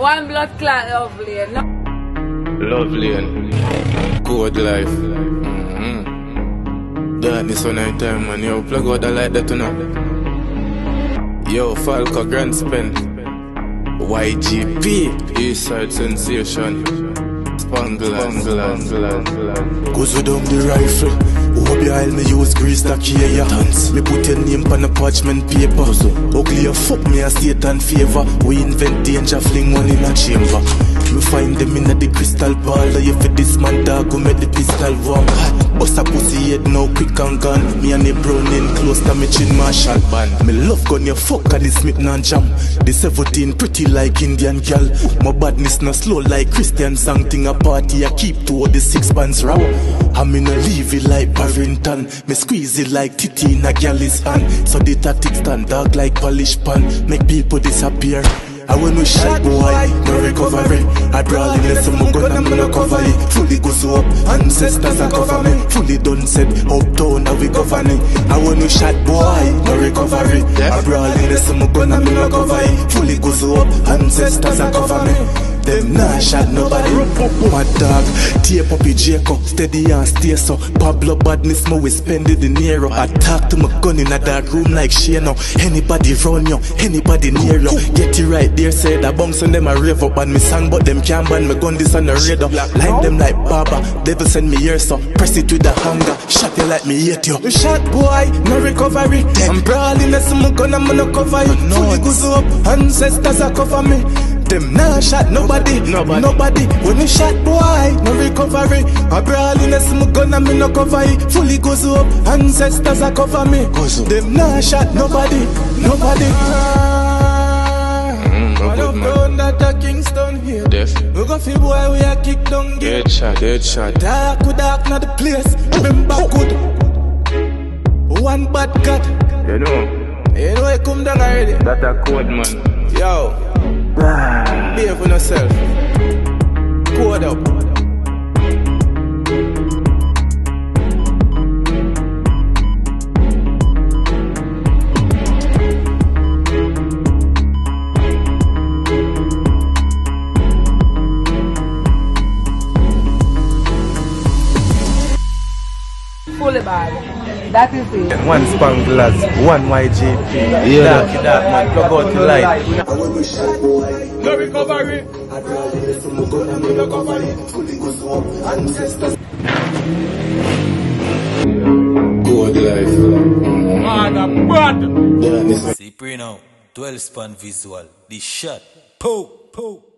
One blood clot, lovely. No. Lovely and good life. Mm-hmm. Darkness on night time, man. Yo, plug out the light that tonight. Yo, Falco Grand Spend. YGP, Eastside Sensation. Spangler, Goes down the rifle. Who behind me use grease that here Dance. Me put your name on a parchment paper. Ugly a fuck me a Satan favor. We invent danger, fling one in a chamber. Me find them in the crystal ball. You for this man dog who make the pistol warm. Bust a pussy head now quick and gone. Me and the brown in close to me chin marshal band. Me love gun you fuck at the Smith non jam. The 17 pretty like Indian girl My badness no slow like Christian sang thing a party. I keep to all the six bands row. I'm in a leave it like Barrington. Me squeeze it like titty in a gal's hand. So the tactics stand dark like polish pan. Make people disappear. I when we shot boy, no recovery. I brawl some gun and me no cover it. Fully goes up, ancestors are cover me. Fully done said, uptown now we governing. I when we shot boy, no recovery. I brawl some gun and me no cover it. Fully goes up, ancestors are cover me. Them nah shot nobody. My dog, tear puppy Jacob, steady and stay so. Pablo badness, mo we spend it in Nero. I talk to my gun in a dark room like Shano. Anybody run you, anybody near you. Get it right there, say that bounce on them a rave up and me song, but them can't ban me gun this on the radar. Line them like Baba, devil send me here so. Press it with the hunger, shot you like me hate you. You shot boy, no recovery. I'm brawling, that's my gun, I'm gonna cover it. Fully goes up, ancestors are cover me. Them nah shot nobody, Nobody. nobody. When you shot boy, no recovery. I brawling as my gun and me no cover it. Fully goes up, ancestors are cover me. Them nah shot nobody, nobody. Mm, no I good, don't man. know that a Kingston here. Deaf. We go fi boy, we a kick down gate. Dead shot, dead shot. Dark with dark na the place. Remember good. One bad cut. You know, You know it come down already. that a code, man. Yo, behave for yourself. Code up. Fully bad. That is it. One spanglers, one YGP. Yeah. Dark, dark man, plug out the light. No recovery. Good life. See, pre now, 12 span visual. The shot. Po, po, po.